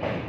はい。